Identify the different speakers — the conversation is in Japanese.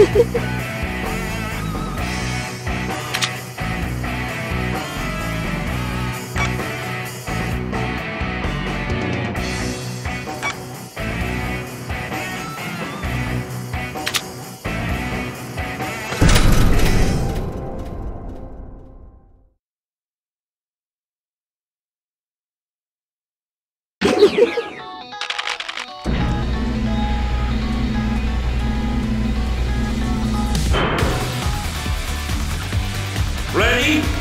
Speaker 1: Ha ha ha!
Speaker 2: Ready?